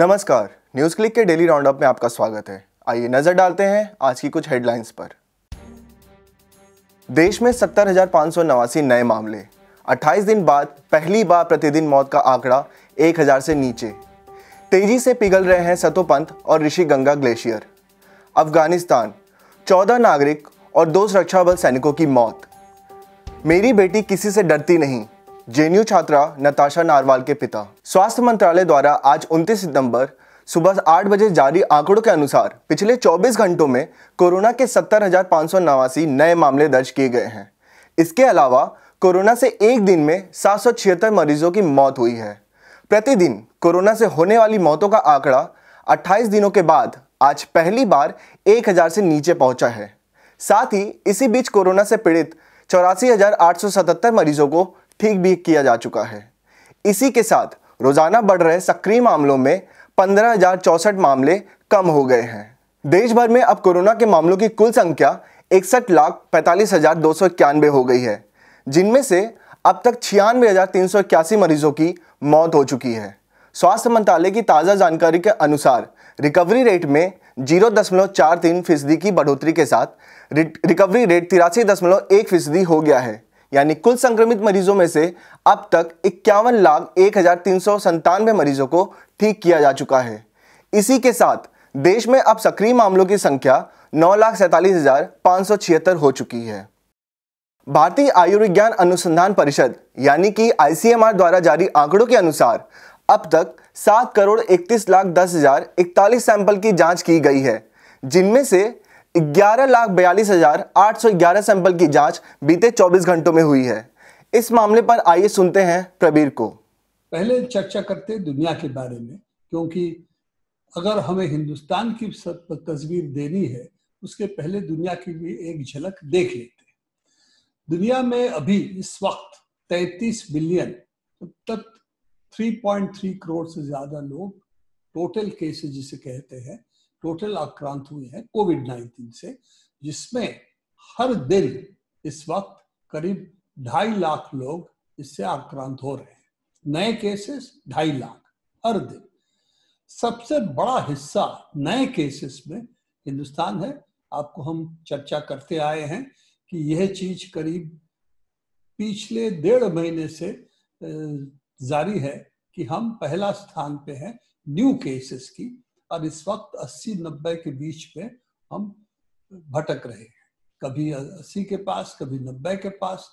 नमस्कार news click के daily roundup में आपका स्वागत है। आइए नज़र डालते हैं आज की कुछ हेडलाइंस पर। देश में सत्तर नए मामले। 28 दिन बाद पहली बार प्रतिदिन मौत का आंकड़ा 1000 से नीचे। तेज़ी से पिघल रहे हैं सतोपंथ और ऋषि गंगा ग्लेशियर। अफ़गानिस्तान 14 नागरिक और दो सुरक्षा बल सैनिकों की मौत। मेरी बेटी किसी से डरती नहीं। जेएनयू छात्रा नताशा नारवाल के पिता। स्वास्थ्य मंत्रालय द्वारा आज 29 सितंबर सुबह आठ बजे जारी आंकड़ों के अनुसार पिछले 24 घंटों में कोरोना के सत्तर नए मामले दर्ज किए गए हैं। इसके अलावा कोरोना से एक दिन में सात सौ छिहत्तर मरीजों की मौत हुई है। प्रतिदिन कोरोना से होने वाली मौतों का आंकड़ा 28 दिनों के बाद आज पहली बार 1000 से नीचे पहुँचा है। साथ ही इसी बीच कोरोना से पीड़ित चौरासी मरीजों को ठीक भी किया जा चुका है। इसी के साथ रोज़ाना बढ़ रहे सक्रिय मामलों में पंद्रह मामले कम हो गए हैं। देश भर में अब कोरोना के मामलों की कुल संख्या इकसठ लाख पैंतालीस हज़ार दो सौ इक्यानवे हो गई है, जिनमें से अब तक छियानवे हज़ार तीन सौ इक्यासी मरीजों की मौत हो चुकी है। स्वास्थ्य मंत्रालय की ताज़ा जानकारी के अनुसार रिकवरी रेट में ज़ीरो दशमलव चार तीन फ़ीसदी की बढ़ोतरी के साथ रिकवरी रेट तिरासी दशमलव एक फ़ीसदी हो गया है। यानी कुल संक्रमित मरीजों में से अब तक इक्यावन लाख एक हज़ार तीन सौ संतानवे मरीजों को ठीक किया जा चुका है। इसी के साथ देश में अब सक्रिय मामलों की संख्या नौ लाख सैतालीस हज़ार पाँच सौ छिहत्तर हो चुकी है। भारतीय आयुर्विज्ञान अनुसंधान परिषद यानी कि आईसीएमआर द्वारा जारी आंकड़ों के अनुसार अब तक सात करोड़ इकतीस लाख दस हज़ार इकतालीस सैंपल की जाँच की गई है, जिनमें से ग्यारह लाख बयालीस हज़ार आठ सौ ग्यारह सैंपल की जाँच बीते 24 घंटों में हुई है। इस मामले पर आइए सुनते हैं प्रबीर को। पहले चर्चा करते दुनिया के बारे में, क्योंकि अगर हमें हिंदुस्तान की तस्वीर देनी है, उसके पहले दुनिया की भी एक झलक देख लेते हैं। दुनिया में अभी इस वक्त 33 बिलियन तक 3.3 करोड़ से ज़्यादा लोग टोटल केसेस जिसे कहते हैं टोटल आक्रांत हुए हैं कोविड 19 से, जिसमें हर दिन इस वक्त करीब ढाई लाख लोग इससे आक्रांत हो रहे हैं। नए केसेस ढाई लाख हर दिन। सबसे बड़ा हिस्सा नए केसेस में हिंदुस्तान है। आपको हम चर्चा करते आए हैं कि यह चीज़ करीब पिछले डेढ़ महीने से जारी है कि हम पहला स्थान पे हैं न्यू केसेस की। और इस वक्त 80-90 के बीच में हम भटक रहे हैं। कभी 80 के पास, कभी 90 के पास।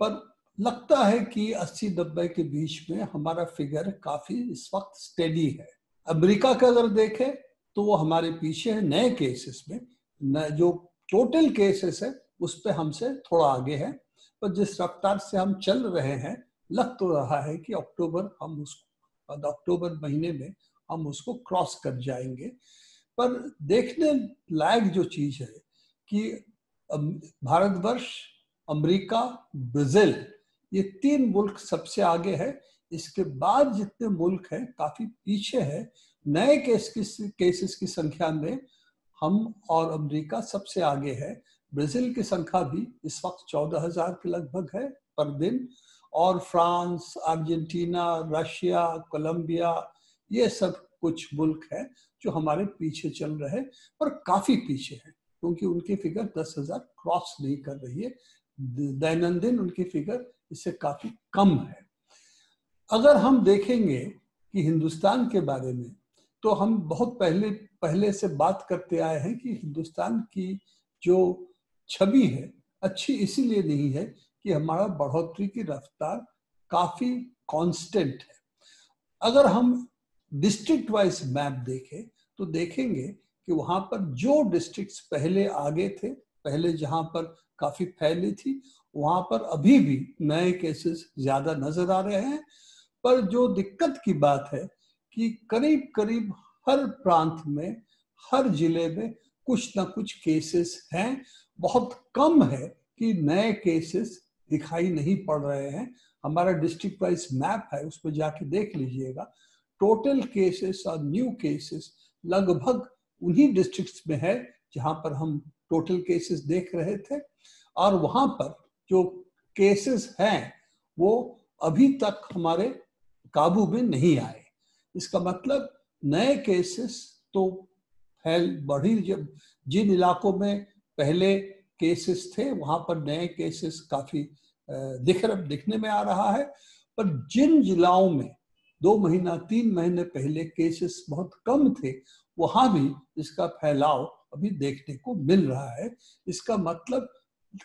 पर लगता है कि 80-90 के बीच में हमारा फिगर काफ़ी इस वक्त स्टेडी है। अमेरिका का अगर देखें तो वो हमारे पीछे है नए केसेस में। जो टोटल केसेस है, उस पर हमसे थोड़ा आगे है। पर जिस रफ्तार से हम चल रहे हैं, लग तो रहा है कि अक्टूबर हम उसको, अक्टूबर महीने में हम उसको क्रॉस कर जाएँगे। पर देखने लायक जो चीज़ है कि भारतवर्ष, अमेरिका, ब्राज़ील, ये तीन मुल्क सबसे आगे है। इसके बाद जितने मुल्क हैं, काफ़ी पीछे है। नए केस की केसेस की संख्या में हम और अमेरिका सबसे आगे है। ब्राज़ील की संख्या भी इस वक्त चौदह हज़ार के लगभग है पर दिन। और फ्रांस, अर्जेंटीना, रशिया, कोलंबिया ये सब कुछ मुल्क है जो हमारे पीछे चल रहे और काफ़ी पीछे है, क्योंकि उनकी फिगर दस हज़ार क्रॉस नहीं कर रही है। दैनंदिन उनकी फिगर इससे काफ़ी कम है। अगर हम देखेंगे कि हिंदुस्तान के बारे में तो हम बहुत पहले पहले से बात करते आए हैं कि हिंदुस्तान की जो छवि है, अच्छी इसीलिए नहीं है कि हमारा बढ़ोतरी की रफ्तार काफ़ी कांस्टेंट है। अगर हम डिस्ट्रिक्ट वाइज मैप देखें तो देखेंगे कि वहाँ पर जो डिस्ट्रिक्ट्स पहले आगे थे, पहले जहाँ पर काफ़ी फैली थी, वहाँ पर अभी भी नए केसेस ज़्यादा नज़र आ रहे हैं। पर जो दिक्कत की बात है कि करीब करीब हर प्रांत में, हर ज़िले में कुछ ना कुछ केसेस हैं। बहुत कम है कि नए केसेस दिखाई नहीं पड़ रहे हैं। हमारा डिस्ट्रिक्ट वाइज मैप है, उस पर जाके देख लीजिएगा। टोटल केसेस और न्यू केसेस लगभग उन्हीं डिस्ट्रिक्ट्स में है जहाँ पर हम टोटल केसेस देख रहे थे और वहाँ पर जो केसेस हैं, वो अभी तक हमारे काबू में नहीं आए। इसका मतलब नए केसेस तो फैल बढ़ी जब जिन इलाकों में पहले केसेस थे, वहाँ पर नए केसेस काफ़ी दिख दिखने में आ रहा है। पर जिन जिलाओं में दो महीना, तीन महीने पहले केसेस बहुत कम थे, वहाँ भी इसका फैलाव अभी देखने को मिल रहा है। इसका मतलब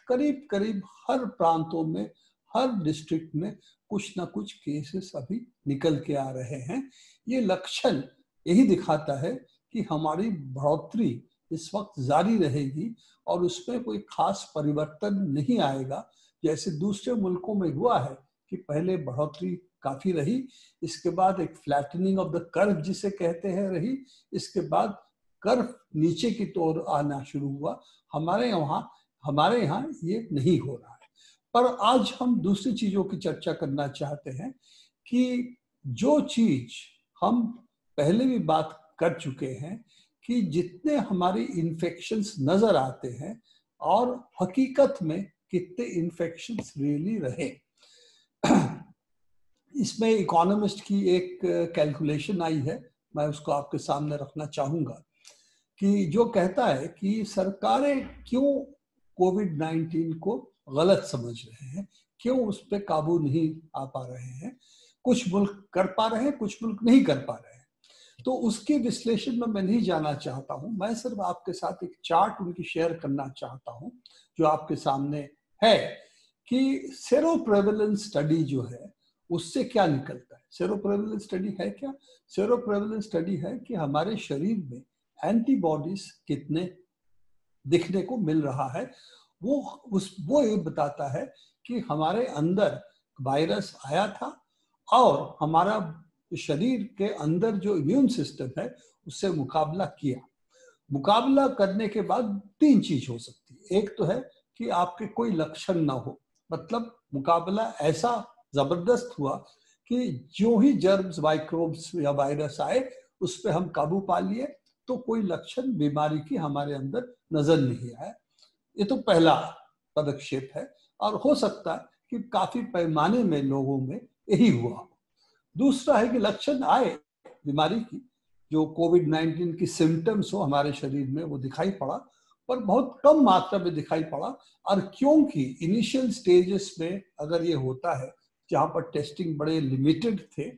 करीब करीब हर प्रांतों में, हर डिस्ट्रिक्ट में कुछ ना कुछ केसेस अभी निकल के आ रहे हैं। ये लक्षण यही दिखाता है कि हमारी बढ़ोतरी इस वक्त जारी रहेगी और उसमें कोई खास परिवर्तन नहीं आएगा। जैसे दूसरे मुल्कों में हुआ है कि पहले बढ़ोतरी काफ़ी रही। इसके बाद एक फ्लैटनिंग ऑफ़ द कर्व जिसे कहते हैं रही। इसके बाद कर्व नीचे की तौर आना शुरू हुआ। हमारे यहाँ हमारे यहाँ ये नहीं हो रहा है। पर आज हम दूसरी चीज़ों की चर्चा करना चाहते हैं कि जो चीज़ हम पहले भी बात कर चुके हैं कि जितने हमारे इन्फेक्शन नज़र आते हैं और हकीकत में कितने इन्फेक्शन रियली रहे। इसमें इकोनॉमिस्ट की एक कैलकुलेशन आई है। मैं उसको आपके सामने रखना चाहूँगा कि जो कहता है कि सरकारें क्यों कोविड 19 को गलत समझ रहे हैं, क्यों उस पर काबू नहीं आ पा रहे हैं, कुछ मुल्क कर पा रहे हैं, कुछ मुल्क नहीं कर पा रहे हैं। तो उसके विश्लेषण में मैं नहीं जाना चाहता हूँ, मैं सिर्फ़ आपके साथ एक चार्ट उनकी शेयर करना चाहता हूँ, जो आपके सामने है कि सेरो प्रेवलेंस स्टडी जो है उससे क्या निकलता है? सेरो प्रेवलेंस स्टडी है क्या? सेरो प्रेवलेंस स्टडी है कि हमारे शरीर में एंटीबॉडीज कितने दिखने को मिल रहा है। वो, उस, वो ये बताता है कि हमारे अंदर वायरस आया था और हमारा शरीर के अंदर जो इम्यून सिस्टम है, उससे मुकाबला किया। मुकाबला करने के बाद तीन चीज़ हो सकती है। एक तो है कि आपके कोई लक्षण ना हो। मतलब मुकाबला ऐसा ज़बरदस्त हुआ कि जो ही जर्म्स माइक्रोब्स या वायरस आए, उस पर हम काबू पा लिए तो कोई लक्षण, बीमारी की हमारे अंदर नज़र नहीं आया ये तो पहला पदक्षेप है और हो सकता है कि काफ़ी पैमाने में लोगों में यही हुआ दूसरा है कि लक्षण आए बीमारी की, जो कोविड 19 की सिम्टम्स हो हमारे शरीर में, वो दिखाई पड़ा, पर बहुत कम मात्रा में दिखाई पड़ा। और क्योंकि इनिशियल स्टेजेस में अगर ये होता है जहाँ पर टेस्टिंग बड़े लिमिटेड थे,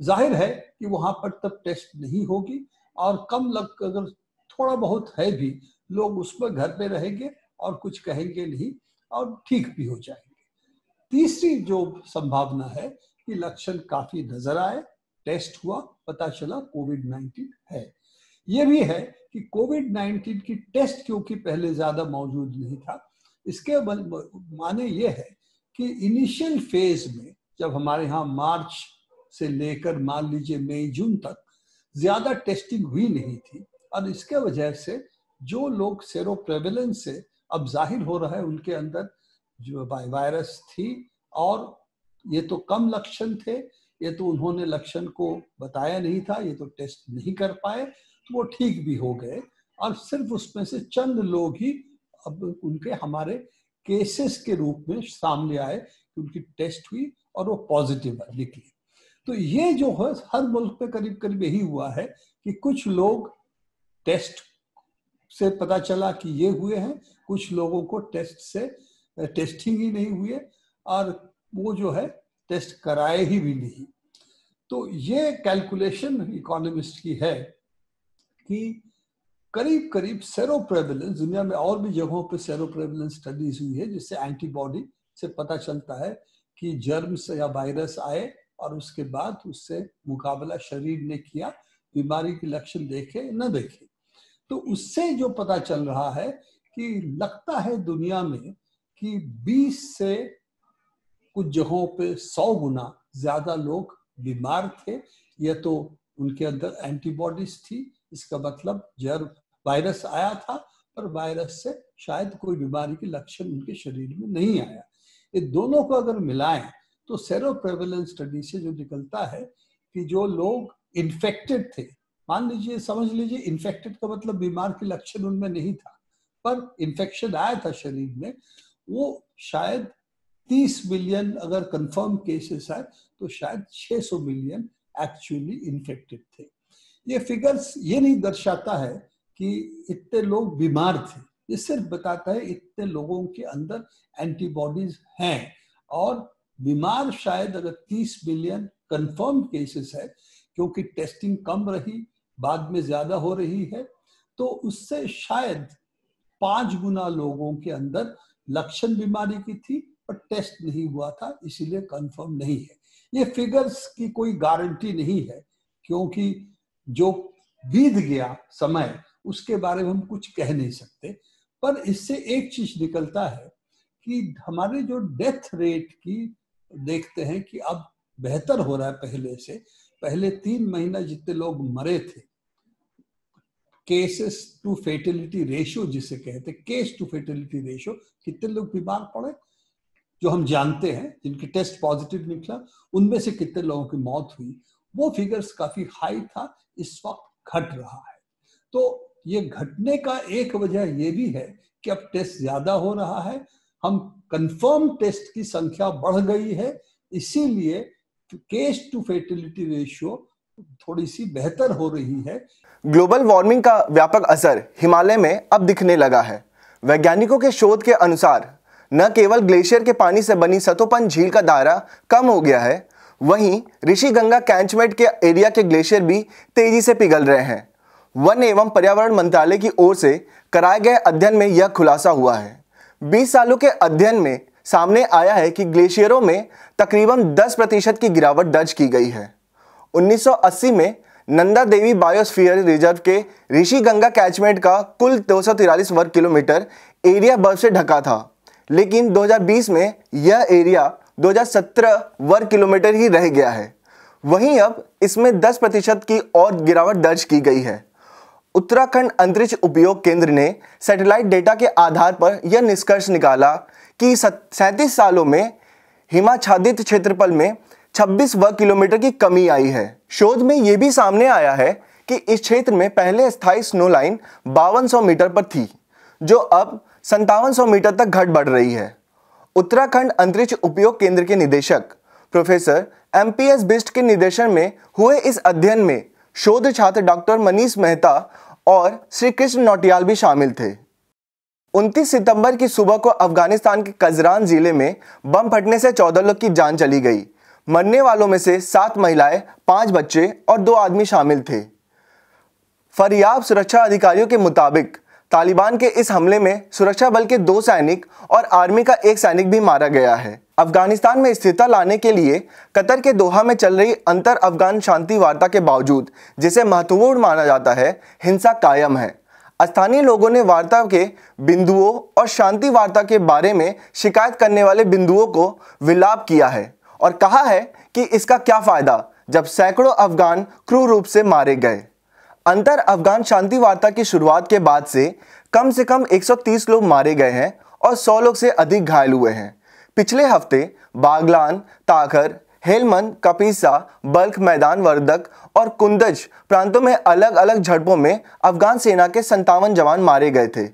ज़ाहिर है कि वहाँ पर तब टेस्ट नहीं होगी और कम लग अगर थोड़ा बहुत है भी, लोग उसमें घर पे रहेंगे और कुछ कहेंगे नहीं और ठीक भी हो जाएँगे। तीसरी जो संभावना है कि लक्षण काफ़ी नज़र आए, टेस्ट हुआ, पता चला कोविड 19 है। ये भी है कि कोविड 19 की टेस्ट क्योंकि पहले ज़्यादा मौजूद नहीं था, इसके माने ये है कि इनिशियल फ़ेज़ में जब हमारे यहाँ मार्च से लेकर मान लीजिए मई, जून तक ज़्यादा टेस्टिंग हुई नहीं थी। और इसके वजह से जो लोग सेरो प्रेवलेंस से अब ज़ाहिर हो रहा है, उनके अंदर जो वायरस थी और ये तो कम लक्षण थे, ये तो उन्होंने लक्षण को बताया नहीं था, ये तो टेस्ट नहीं कर पाए तो वो ठीक भी हो गए। और सिर्फ़ उसमें से चंद लोग ही अब उनके हमारे केसेस के रूप में सामने आए कि उनकी टेस्ट हुई और वो पॉजिटिव निकली। तो ये जो है, हर मुल्क में करीब करीब यही हुआ है कि कुछ लोग टेस्ट से पता चला कि ये हुए हैं, कुछ लोगों को टेस्ट से टेस्टिंग ही नहीं हुई और वो जो है टेस्ट कराए ही भी नहीं। तो ये कैलकुलेशन इकोनॉमिस्ट की है कि करीब करीब सेरो प्रेवलेंस दुनिया में और भी जगहों पर सेरो प्रेवलेंस स्टडीज़ हुई है, जिससे एंटीबॉडी से पता चलता है कि जर्म्स या वायरस आए और उसके बाद उससे मुकाबला शरीर ने किया, बीमारी के लक्षण देखे, न देखे। तो उससे जो पता चल रहा है कि लगता है दुनिया में कि 20 से कुछ जगहों पे 100 गुना ज़्यादा लोग बीमार थे, या तो उनके अंदर एंटीबॉडीज थी, इसका मतलब जर वायरस आया था, पर वायरस से शायद कोई बीमारी के लक्षण उनके शरीर में नहीं आया। ये दोनों को अगर मिलाएँ तो सेरो प्रेवलेंस स्टडी से जो निकलता है कि जो लोग इन्फेक्टेड थे, मान लीजिए, समझ लीजिए इन्फेक्टेड का मतलब बीमार के लक्षण उनमें नहीं था, पर इन्फेक्शन आया था शरीर में, वो शायद 30 मिलियन अगर कंफर्म केसेस है तो शायद 600 मिलियन एक्चुअली इन्फेक्टेड थे। ये फिगर्स ये नहीं दर्शाता है कि इतने लोग बीमार थे। ये सिर्फ़ बताता है इतने लोगों के अंदर एंटीबॉडीज हैं। और बीमार शायद अगर 30 मिलियन कंफर्म केसेस है, क्योंकि टेस्टिंग कम रही, बाद में ज़्यादा हो रही है तो उससे शायद पाँच गुना लोगों के अंदर लक्षण बीमारी की थी, पर टेस्ट नहीं हुआ था, इसीलिए कंफर्म नहीं है। ये फिगर्स की कोई गारंटी नहीं है, क्योंकि जो बीत गया समय उसके बारे में हम कुछ कह नहीं सकते। पर इससे एक चीज़ निकलता है कि हमारे जो डेथ रेट की देखते हैं कि अब बेहतर हो रहा है पहले से, पहले तीन महीना जितने लोग मरे थे केसेस टू फेटिलिटी रेशियो जिसे कहते केस टू फेटिलिटी रेशियो कितने लोग बीमार पड़े, जो हम जानते हैं, जिनके टेस्ट पॉजिटिव निकला, उनमें से कितने लोगों की मौत हुई, वो फिगर्स काफ़ी हाई था, इस वक्त घट रहा है। तो ये घटने का एक वजह यह भी है कि अब टेस्ट ज़्यादा हो रहा है। हम कंफर्म टेस्ट की संख्या बढ़ गई है, इसीलिए केस टू फेटिलिटी रेशियो थोड़ी सी बेहतर हो रही है। ग्लोबल वार्मिंग का व्यापक असर हिमालय में अब दिखने लगा है। वैज्ञानिकों के शोध के अनुसार, न केवल ग्लेशियर के पानी से बनी सतोपन झील का दायरा कम हो गया है, वहीं ऋषि गंगा कैंचमेंट के एरिया के ग्लेशियर भी तेज़ी से पिघल रहे हैं। वन एवं पर्यावरण मंत्रालय की ओर से कराए गए अध्ययन में यह खुलासा हुआ है। 20 सालों के अध्ययन में सामने आया है कि ग्लेशियरों में तकरीबन 10 प्रतिशत की गिरावट दर्ज की गई है। 1980 में नंदा देवी बायोस्फीयर रिज़र्व के ऋषि गंगा कैचमेंट का कुल दो वर्ग किलोमीटर एरिया बर्फ़ से ढका था। लेकिन 2020 में यह एरिया 2017 वर्ग किलोमीटर ही रह गया है। वहीं अब इसमें 10 प्रतिशत की और गिरावट दर्ज की गई है। उत्तराखंड अंतरिक्ष उपयोग केंद्र ने सैटेलाइट डेटा के आधार पर यह निष्कर्ष निकाला कि सैंतीस सालों में हिमाच्छादित क्षेत्रफल में 26 वर्ग किलोमीटर की कमी आई है। शोध में यह भी सामने आया है कि इस क्षेत्र में पहले स्थायी स्नो लाइन बावन मीटर पर थी, जो अब संतावन मीटर तक घट बढ़ रही है। उत्तराखंड अंतरिक्ष उपयोग केंद्र के निदेशक professor M P S Bisht के निर्देशन में हुए इस अध्ययन में शोध छात्र डॉक्टर मनीष मेहता और श्री कृष्ण नोटियाल भी शामिल थे। 29 सितंबर की सुबह को अफ़गानिस्तान के कजरान ज़िले में बम फटने से 14 लोग की जान चली गई। मरने वालों में से सात महिलाएँ, पाँच बच्चे और दो आदमी शामिल थे। फरियाब सुरक्षा अधिकारियों के मुताबिक तालिबान के इस हमले में सुरक्षा बल के दो सैनिक और आर्मी का एक सैनिक भी मारा गया है। अफ़गानिस्तान में स्थिरता लाने के लिए कतर के दोहा में चल रही अंतर अफगान शांति वार्ता के बावजूद, जिसे महत्वपूर्ण माना जाता है, हिंसा कायम है। स्थानीय लोगों ने वार्ता के बिंदुओं और शांति वार्ता के बारे में शिकायत करने वाले बिंदुओं को विलाप किया है और कहा है कि इसका क्या फ़ायदा जब सैकड़ों अफगान क्रूर रूप से मारे गए। अंतर अफगान शांति वार्ता की शुरुआत के बाद से कम से कम 130 लोग मारे गए हैं और 100 लोग से अधिक घायल हुए हैं। पिछले हफ़्ते बागलान, ताखर, हेलमंद, कपीसा बल्क मैदान, वर्दक और कुंदज प्रांतों में अलग अलग झड़पों में अफगान सेना के संतावन जवान मारे गए थे।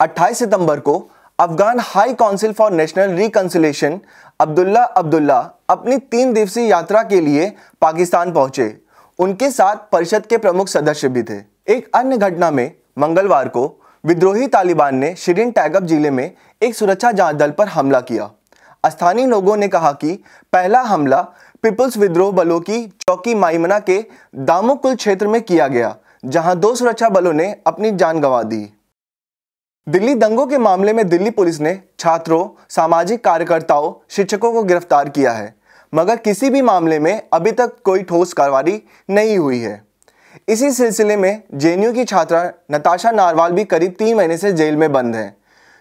28 सितंबर को Afghan high council for national reconciliation Abdullah Abdullah अपनी तीन दिवसीय यात्रा के लिए पाकिस्तान पहुँचे। उनके साथ परिषद के प्रमुख सदस्य भी थे। एक अन्य घटना में मंगलवार को विद्रोही तालिबान ने शिरीन टैगब ज़िले में एक सुरक्षा जाँच दल पर हमला किया। स्थानीय लोगों ने कहा कि पहला हमला पीपल्स विद्रोह बलों की चौकी माइमना के दामोकुल क्षेत्र में किया गया, जहाँ दो सुरक्षा बलों ने अपनी जान गंवा दी। दिल्ली दंगों के मामले में दिल्ली पुलिस ने छात्रों, सामाजिक कार्यकर्ताओं, शिक्षकों को गिरफ़्तार किया है। मगर किसी भी मामले में अभी तक कोई ठोस कार्रवाई नहीं हुई है। इसी सिलसिले में जेएनयू की छात्रा नताशा नारवाल भी करीब तीन महीने से जेल में बंद है।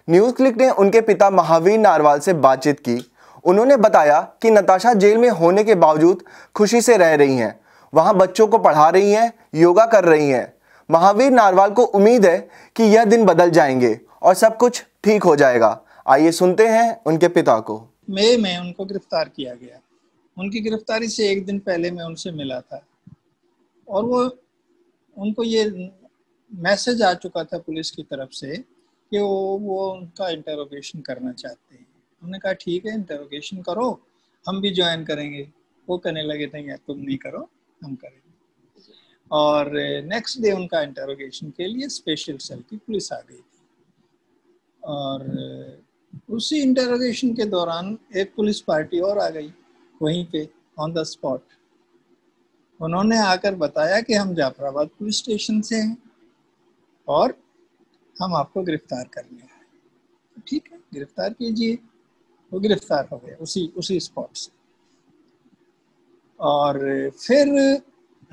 न्यूज़ क्लिक ने उनके पिता महावीर नारवाल से बातचीत की। उन्होंने बताया कि नताशा जेल में होने के बावजूद खुशी से रह रही हैं। वहाँ बच्चों को पढ़ा रही हैं, योगा कर रही हैं। महावीर नारवाल को उम्मीद है कि यह दिन बदल जाएँगे और सब कुछ ठीक हो जाएगा। आइए सुनते हैं उनके पिता को। मई में उनको गिरफ़्तार किया गया। उनकी गिरफ्तारी से एक दिन पहले मैं उनसे मिला था। और वो, उनको ये मैसेज आ चुका था पुलिस की तरफ़ से कि वो वो उनका इंटरोगेशन करना चाहते हैं। उन्होंने कहा, ठीक है इंटरोगेशन करो, हम भी ज्वाइन करेंगे। वो कहने लगे थे, यार, तुम नहीं करो, हम करेंगे। और नेक्स्ट डे उनका इंटरोगेशन के लिए स्पेशल सेल की पुलिस आ गई थी। और उसी इंटरोगेशन के दौरान एक पुलिस पार्टी और आ गई। वहीं पे ऑन द स्पॉट उन्होंने आकर बताया कि हम जाफराबाद पुलिस स्टेशन से हैं और हम आपको गिरफ़्तार करने आए तो ठीक है, गिरफ़्तार कीजिए। वो गिरफ़्तार हो गया उसी उसी स्पॉट से। और फिर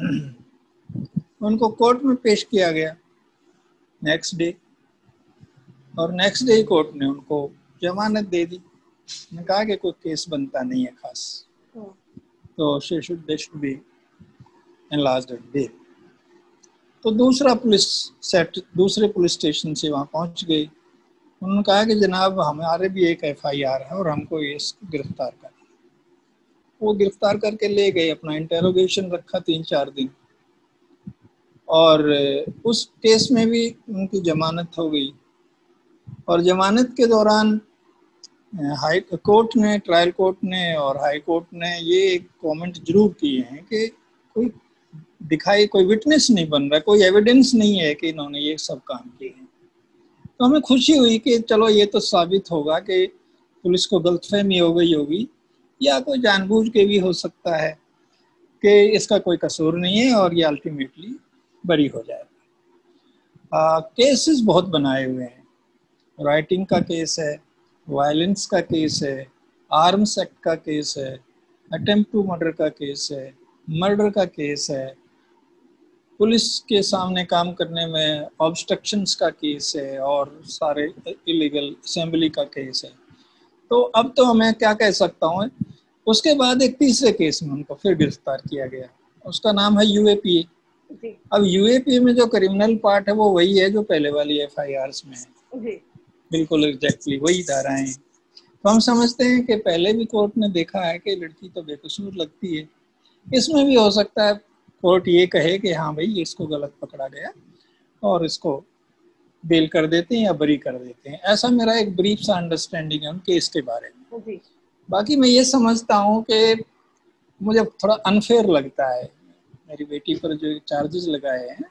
उनको कोर्ट में पेश किया गया नेक्स्ट डे और नेक्स्ट डे कोर्ट ने उनको जमानत दे दी। ने कहा कि कोई केस बनता नहीं है खास। तो she should they should be enlarged bail तो दूसरा पुलिस सेट दूसरे पुलिस स्टेशन से वहाँ पहुँच गए उन्होंने कहा कि जनाब, हमारे भी एक एफआईआर है और हमको ये गिरफ़्तार कर। वो गिरफ़्तार करके ले गए, अपना इंटेरोगेशन रखा तीन चार दिन। और उस केस में भी उनकी जमानत हो गई। और जमानत के दौरान हाई कोर्ट ने, ट्रायल कोर्ट ने और हाई कोर्ट ने ये एक कमेंट ज़रूर किए हैं कि कोई दिखाई, कोई विटनेस नहीं बन रहा, कोई एविडेंस नहीं है कि इन्होंने ये सब काम किए हैं। तो हमें खुशी हुई कि चलो ये तो साबित होगा कि पुलिस को गलतफहमी हो गई होगी, या कोई जानबूझ के भी हो सकता है कि इसका कोई कसूर नहीं है और ये अल्टीमेटली बरी हो जाएगा। केसेस बहुत बनाए हुए हैं। राइटिंग का केस है। वायलेंस का केस है आर्म्स एक्ट का केस है अटेम्प्ट टू मर्डर का केस है मर्डर का केस है। पुलिस के सामने काम करने में ऑब्स्ट्रक्शंस का केस है और सारे इलीगल असेंबली का केस है। तो अब तो मैं क्या कह सकता हूँ उसके बाद एक तीसरे केस में उनको फिर गिरफ़्तार किया गया। उसका नाम है यूएपीए अब यूएपीए में जो क्रिमिनल पार्ट है वो वही है जो पहले वाली एफ़ में है। बिल्कुल एग्जैक्टली वही धाराएँ हैं। तो हम समझते हैं कि पहले भी कोर्ट ने देखा है कि लड़की तो बेकसूर लगती है। इसमें भी हो सकता है कोर्ट ये कहे कि हाँ भाई इसको गलत पकड़ा गया और इसको बेल कर देते हैं या बरी कर देते हैं। ऐसा मेरा एक ब्रीफ सा अंडरस्टैंडिंग है उनके इसके बारे में। बाकी मैं ये समझता हूँ कि मुझे थोड़ा अनफेयर लगता है। मेरी बेटी पर जो चार्जेस लगाए हैं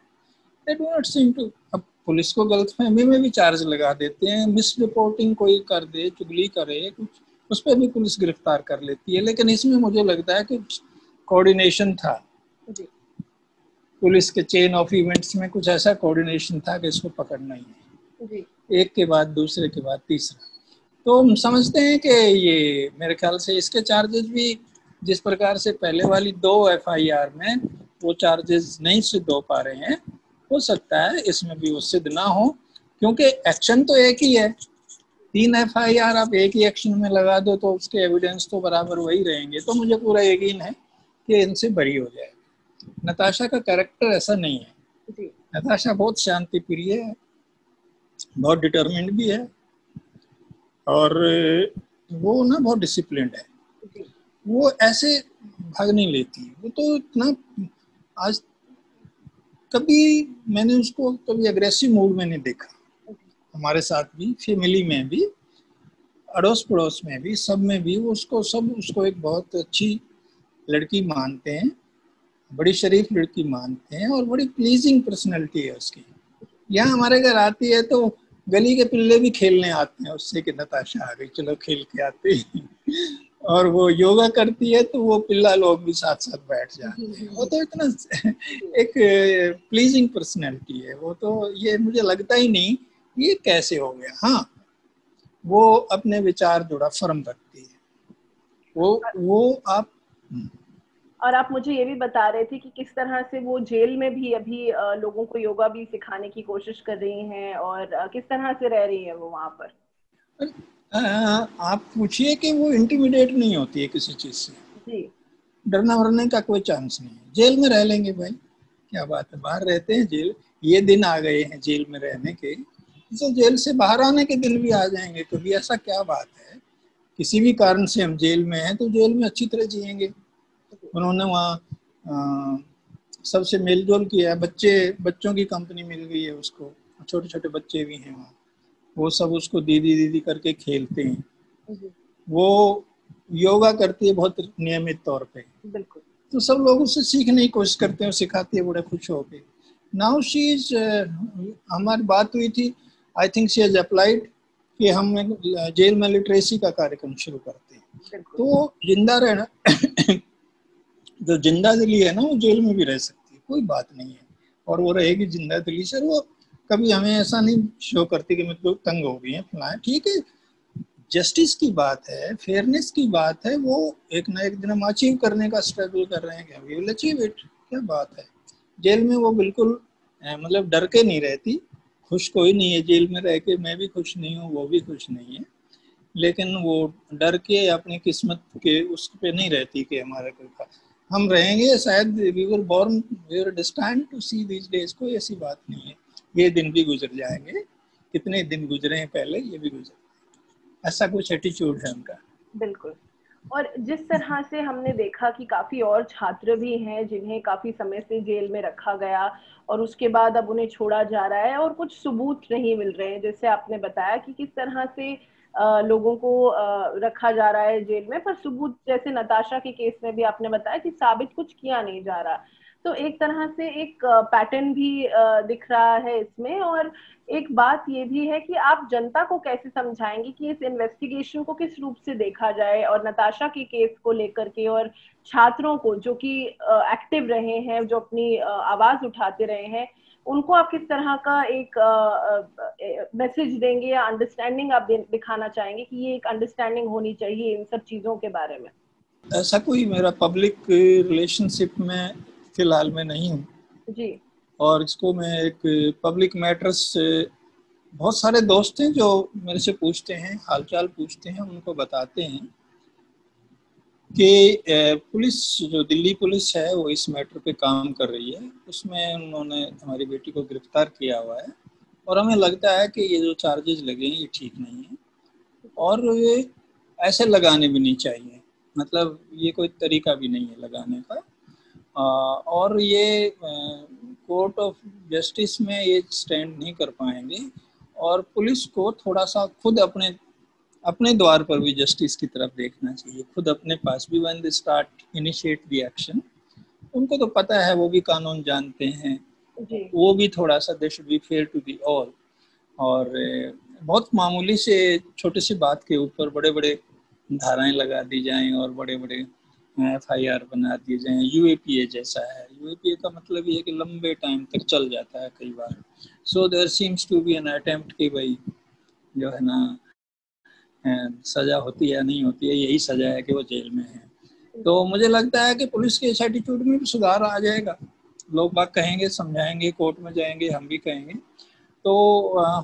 they do not seem to अब पुलिस को गलत गलतफहमी में भी चार्ज लगा देते हैं मिस रिपोर्टिंग कोई कर दे चुगली करे कुछ उस पर भी पुलिस गिरफ़्तार कर लेती है। लेकिन इसमें मुझे लगता है कि कोऑर्डिनेशन था। पुलिस के चेन ऑफ़ इवेंट्स में कुछ ऐसा कोऑर्डिनेशन था कि इसको पकड़ना ही है। एक के बाद दूसरे के बाद तीसरा। तो हम समझते हैं कि ये मेरे ख्याल से इसके चार्जेस भी जिस प्रकार से पहले वाली दो एफआईआर में वो चार्जेस नहीं सिद्ध हो पा रहे हैं हो सकता है इसमें भी वो सिद्ध ना हो क्योंकि एक्शन तो एक ही है। तीन एफ़ आई आर आप एक ही एक्शन में लगा दो तो उसके एविडेंस तो बराबर वही रहेंगे। तो मुझे पूरा यकीन है कि इनसे बरी हो जाएगी नताशा का कैरेक्टर ऐसा नहीं है। नताशा बहुत शांति प्रिय है बहुत डिटर्मिंड भी है और वो ना बहुत डिसिप्लिन है। वो ऐसे भाग नहीं लेती। वो तो इतना आज कभी मैंने उसको कभी अग्रेसिव मूड में नहीं देखा। हमारे साथ भी फैमिली में भी अड़ोस पड़ोस में भी, सब में भी वो उसको सब, उसको एक बहुत अच्छी लड़की मानते हैं, बड़ी शरीफ लड़की मानते हैं और बड़ी प्लीजिंग पर्सनैलिटी है उसकी। यहाँ हमारे घर आती है तो गली के पिल्ले भी खेलने आते हैं, उससे कि नताशा आ गई, चलो खेल के आते और वो योगा करती है तो वो पिल्ला लोग भी साथ साथ बैठ जाते हैं। वो तो इतना एक प्लीजिंग पर्सनैलिटी है। वो तो ये मुझे लगता ही नहीं ये कैसे हो गया। हाँ वो अपने विचार जुड़ा फर्म रखती है। वो वो आप हम्म। और आप मुझे ये भी बता रहे थे कि किस तरह से वो जेल में भी अभी लोगों को योगा भी सिखाने की कोशिश कर रही हैं और किस तरह से रह रही है वो वहाँ पर? आप पूछिए कि वो इंटीमिडेट नहीं होती है किसी चीज़ से। डरना वरने का कोई चांस नहीं है। जेल में रह लेंगे भाई। क्या बात है? बाहर रहते हैं जेल। ये दिन आ गए हैं जेल में रहने के। तो जेल से बाहर आने के दिन भी आ जाएँगे कभी ऐसा क्या बात है? किसी भी कारण से हम जेल में हैं तो जेल में अच्छी तरह जिएँगे। उन्होंने वहाँ सबसे मेल किया है। बच्चे बच्चों की कंपनी मिल गई है उसको। छोटे छोटे बच्चे भी हैं वहाँ। वो सब उसको दीदी दीदी करके खेलते हैं। वो योगा करती है बहुत नियमित तौर पे। तो सब लोग उससे सीखने की कोशिश करते हैं सिखाती है बड़े खुश होके। नाउ शी इज़ हमारी बात हुई थी I think she has applied कि हम जेल में लिटरेसी का कार्यक्रम शुरू करते हैं। तो ज़िंदा रहना जो ज़िंदा दिली है ना वो जेल में भी रह सकती है कोई बात नहीं है। और वो रहेगी ज़िंदा दिली से वो कभी हमें ऐसा नहीं शो करती कि मैं तो तंग हो गई है फलाए। ठीक है जस्टिस की बात है फेयरनेस की बात है, वो एक ना एक दिन हम अचीव करने का स्ट्रगल कर रहे हैं वी विल अचीव इट क्या बात है। जेल में वो बिल्कुल मतलब डर के नहीं रहती, खुश कोई नहीं है जेल में रह के, मैं भी खुश नहीं हूँ, वो भी खुश नहीं है। लेकिन वो डर के अपनी किस्मत के उस पे नहीं रहती कि हमारा कोई हम रहेंगे शायद we were born we were destined to see this days कोई ऐसी बात नहीं है। ये दिन भी गुजर जाएँगे। कितने दिन गुजरे हैं पहले, ये भी गुजर ऐसा कुछ एटीट्यूड है उनका। बिल्कुल। और जिस तरह से हमने देखा कि काफ़ी और छात्र भी हैं, जिन्हें काफ़ी समय से जेल में रखा गया और उसके बाद अब उन्हें छोड़ा जा रहा है और कुछ सबूत नहीं मिल रहे हैं, जैसे आपने बताया कि किस तरह से लोगों को रखा जा रहा है जेल में, पर सबूत जैसे नताशा के केस में भी आपने बताया कि साबित कुछ किया नहीं जा रहा। तो एक तरह से एक पैटर्न भी दिख रहा है इसमें और एक बात ये भी है कि आप जनता को कैसे समझाएँगे कि इस इन्वेस्टिगेशन को किस रूप से देखा जाए और नताशा के केस को लेकर के और छात्रों को जो कि एक्टिव रहे हैं, जो अपनी आवाज़ उठाते रहे हैं, उनको आप किस तरह का एक मैसेज देंगे या अंडरस्टैंडिंग आप दिखाना चाहेंगे कि ये एक अंडरस्टैंडिंग होनी चाहिए इन सब चीज़ों के बारे में? ऐसा कोई मेरा पब्लिक रिलेशनशिप में फ़िलहाल में नहीं हूँ। जी। और इसको मैं एक पब्लिक मैटर्स से बहुत सारे दोस्त हैं जो मेरे से पूछते हैं हालचाल पूछते हैं उनको बताते हैं कि पुलिस जो दिल्ली पुलिस है वो इस मैटर पे काम कर रही है। उसमें उन्होंने हमारी बेटी को गिरफ़्तार किया हुआ है और हमें लगता है कि ये जो चार्जेस लगे हैं ये ठीक नहीं है। और ये ऐसे लगाने भी नहीं चाहिए। मतलब ये कोई तरीका भी नहीं है लगाने का। और ये कोर्ट ऑफ़ जस्टिस में ये स्टैंड नहीं कर पाएँगे। और पुलिस को थोड़ा सा खुद अपने अपने द्वार पर भी जस्टिस की तरफ़ देखना चाहिए। खुद अपने पास भी one start initiate the action उनको तो पता है वो भी कानून जानते हैं। वो भी थोड़ा सा they should be fair to be all और बहुत मामूली से छोटे से बात के ऊपर बड़े बड़े धाराएँ लगा दी जाएँ और बड़े बड़े एफ़ आई आर बना दिए जाए यू जैसा है। यू ए पी ए का मतलब ये है कि लंबे टाइम तक चल जाता है कई बार। So there seems to be an attempt कि भाई जो है ना सजा होती है नहीं होती है, यही सजा है कि वो जेल में है। तो मुझे लगता है कि पुलिस के इस एटीट्यूड में भी सुधार आ जाएगा। लोग बात कहेंगे, समझाएँगे, कोर्ट में जाएँगे, हम भी कहेंगे। तो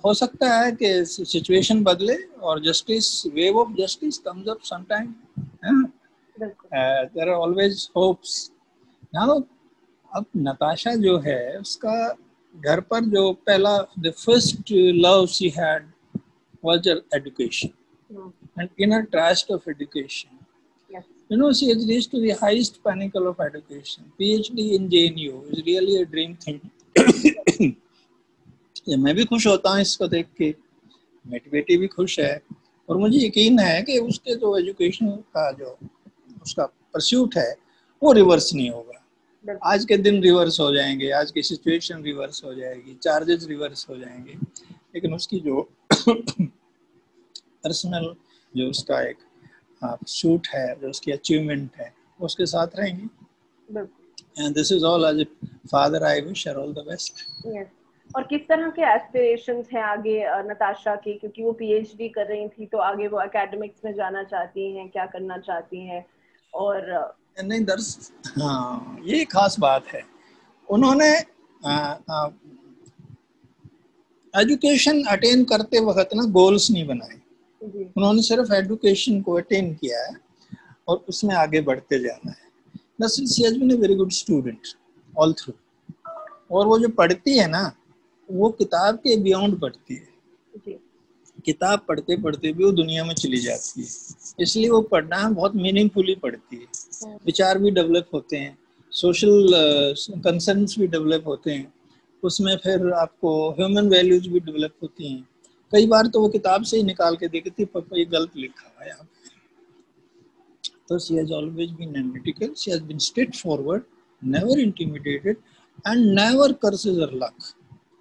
हो सकता है कि सिचुएशन बदले और justice wave of justice comes up sometime Uh, तो घर पर जो पहला the first love she had was her education and in a trust of education you know she has reached to the highest pinnacle of education PhD in JNU is really a dream thing ये मैं भी खुश होता हूँ इसको देख के। मेरी बेटी भी खुश है। और मुझे यकीन है कि उसके जो एजुकेशन का जो उसका परस्यूट है वो रिवर्स नहीं होगा। आज के दिन रिवर्स हो जाएँगे आज की सिचुएशन रिवर्स हो जाएगी चार्जेस रिवर्स हो जाएँगे। लेकिन उसकी जो पर्सनल जो उसका एक शूट है जो उसकी अचीवमेंट है उसके साथ रहेंगे। And this is all as father I wish all the best और किस तरह के एस्पिरेशंस हैं आगे नताशा के? क्योंकि वो पीएचडी कर रही थी तो आगे वो एकेडमिक्स में जाना चाहती हैं क्या करना चाहती हैं? और नहीं दर्श हाँ ये खास बात है। उन्होंने एजुकेशन अटेन करते वक्त ना गोल्स नहीं बनाए। उन्होंने सिर्फ़ एजुकेशन को अटेन किया है और उसमें आगे बढ़ते जाना है। Nasrin she has been a very good student all through और वो जो पढ़ती है ना वो किताब के बियॉन्ड पढ़ती है। किताब पढ़ते पढ़ते भी वो दुनिया में चली जाती है। इसलिए वो पढ़ना बहुत मीनिंगफुली पढ़ती है। हम्म। विचार भी डेवलप होते हैं सोशल कंसर्न्स uh, भी डेवलप होते हैं। उसमें फिर आपको ह्यूमन वैल्यूज़ भी डेवलप होती हैं। कई बार तो वो किताब से ही निकाल के देखती पापा ये गलत लिखा है आप तो she has always been analytical she has been straightforward never intimidated and never curses her luck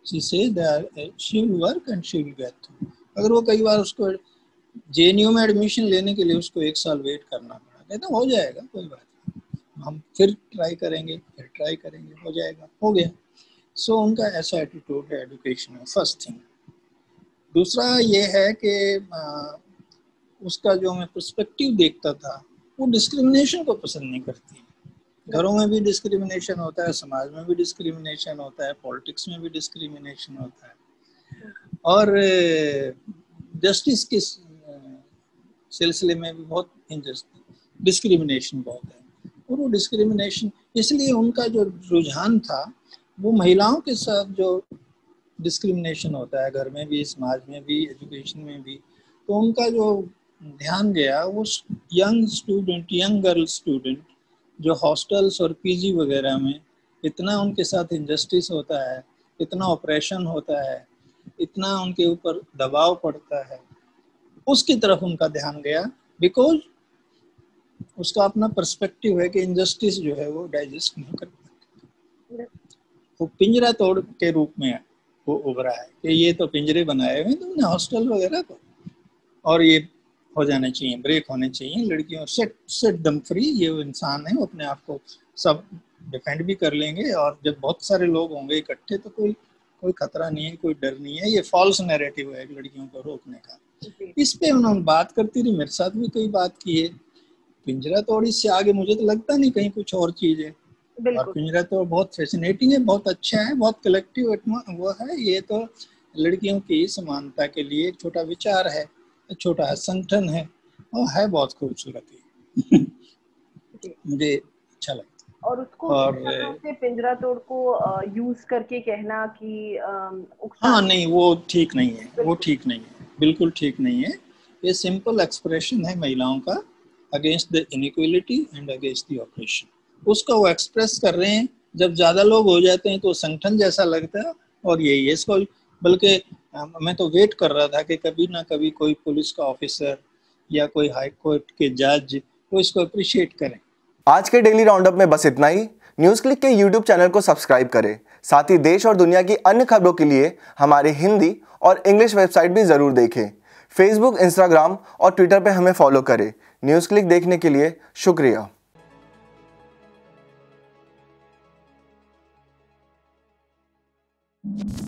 she says that she will work and she will get through अगर वो कई बार उसको जे में एडमिशन लेने के लिए उसको एक साल वेट करना पड़ा। कहते हो जाएगा कोई बात नहीं। हम फिर ट्राई करेंगे फिर ट्राई करेंगे हो जाएगा हो गया। सो so, उनका ऐसा एटीट्यूड है एडुकेशन में फ़र्स्ट थिंग दूसरा ये है कि उसका जो मैं पर्सपेक्टिव देखता था वो डिस्क्रिमिनेशन को पसंद नहीं करती। घरों में भी डिस्क्रिमिनेशन होता है समाज में भी डिस्क्रिमिनेशन होता है पॉलिटिक्स में भी डिस्क्रिमिनेशन होता है। और जस्टिस के सिलसिले में भी बहुत डिस्क्रिमिनेशन बहुत है। और वो डिस्क्रिमिनेशन इसलिए उनका जो रुझान था, वो महिलाओं के साथ जो डिस्क्रिमिनेशन होता है, घर में भी, समाज में भी एजुकेशन में भी तो उनका जो ध्यान गया, वो young student young girl student जो हॉस्टल्स और पीजी वगैरह में इतना उनके साथ इंजस्टिस होता है, इतना ऑपरेशन होता है इतना उनके ऊपर दबाव पड़ता है। उसकी तरफ़ उनका ध्यान गया बिकॉज़ उसका अपना पर्सपेक्टिव है कि इंजस्टिस जो है वो डाइजेस्ट नहीं कर पाते। वो पिंजरा तोड़ के रूप में वो उभरा है कि ये तो पिंजरे बनाए हुए तो हॉस्टल वगैरह को और ये हो जाने चाहिए ब्रेक होने चाहिए, लड़कियों सेट सेट दम फ्री ये इंसान है, वो अपने आप को सब डिफेंड भी कर लेंगे और जब बहुत सारे लोग होंगे इकट्ठे तो कोई कोई खतरा नहीं है कोई डर नहीं है ये फॉल्स नैरेटिव है लड़कियों को रोकने का। इस पे उन्होंने बात करती रही मेरे साथ भी कई बात की है। पिंजरा तोड़ इससे आगे मुझे तो लगता नहीं कहीं कुछ और चीज़ है। और पिंजरा तो बहुत फैसिनेटिंग है बहुत अच्छा है बहुत कलेक्टिव वो है ये तो लड़कियों की समानता के लिए एक छोटा विचार है छोटा संगठन है और है बहुत खूबसूरत मुझे अच्छा लगता और उसको और से पिंजरा तोड़ को यूज़ करके कहना कि हाँ नहीं वो ठीक नहीं है वो ठीक नहीं है बिल्कुल ठीक नहीं है। ये सिंपल एक्सप्रेशन है महिलाओं का against the inequality and against the operation उसका वो एक्सप्रेस कर रहे हैं जब ज़्यादा लोग हो जाते हैं तो संगठन जैसा लगता है और यही है इसको। बल्कि मैं तो वेट कर रहा था कि कभी ना कभी कोई पुलिस का ऑफिसर या कोई हाई कोर्ट के जज वो इसको अप्रिशिएट करें। आज के डेली राउंडअप में बस इतना ही। न्यूज़ क्लिक के यूट्यूब चैनल को सब्सक्राइब करें। साथ ही देश और दुनिया की अन्य खबरों के लिए हमारे हिंदी और इंग्लिश वेबसाइट भी ज़रूर देखें। फेसबुक इंस्टाग्राम और ट्विटर पर हमें फॉलो करें। न्यूज़ क्लिक देखने के लिए शुक्रिया। you